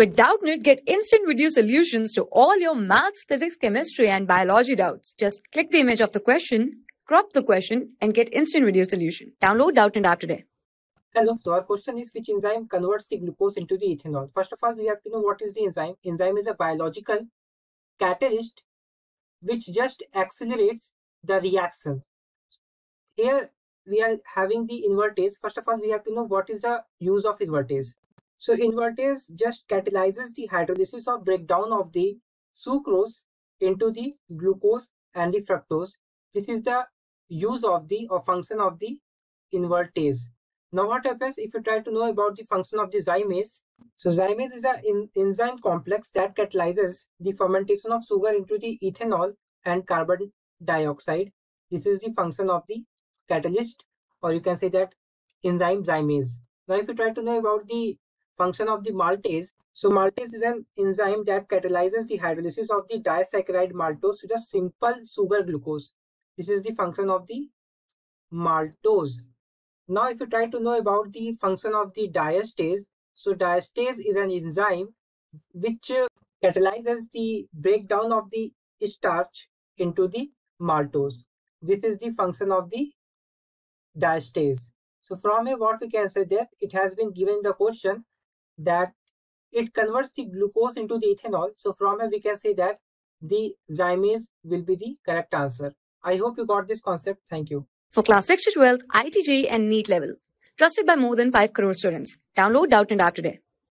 With Doubtnut, get instant video solutions to all your maths, physics, chemistry, and biology doubts. Just click the image of the question, crop the question, and get instant video solution. Download Doubtnut app today. Hello, so our question is which enzyme converts the glucose into the ethanol? First of all, we have to know what is the enzyme. Enzyme is a biological catalyst which just accelerates the reaction. Here we are having the invertase. First of all, we have to know what is the use of invertase. So invertase just catalyzes the hydrolysis or breakdown of the sucrose into the glucose and the fructose. This is the use of the or function of the invertase. Now what happens if you try to know about the function of the zymase? So zymase is an enzyme complex that catalyzes the fermentation of sugar into the ethanol and carbon dioxide. This is the function of the catalyst or you can say that enzyme zymase. Now if you try to know about the function of the maltase. So maltase is an enzyme that catalyzes the hydrolysis of the disaccharide maltose to the simple sugar glucose. This is the function of the maltose. Now if you try to know about the function of the diastase, so diastase is an enzyme which uh, catalyzes the breakdown of the starch into the maltose. This is the function of the diastase. So from here what we can say that it has been given the question that it converts the glucose into the ethanol. So from here we can say that the zymase will be the correct answer. I hope you got this concept. Thank you. For class 6 to 12, IIT JEE and NEET level. Trusted by more than 5 crore students. Download Doubtnut app today.